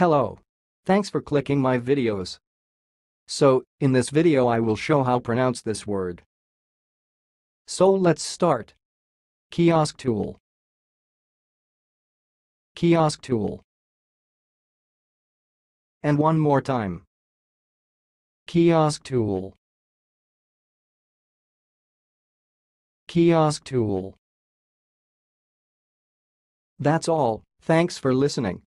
Hello. Thanks for clicking my videos. So, in this video I will show how pronounce this word. So let's start. Kiosk tool. Kiosk tool. And one more time. Kiosk tool. Kiosk tool. That's all, thanks for listening.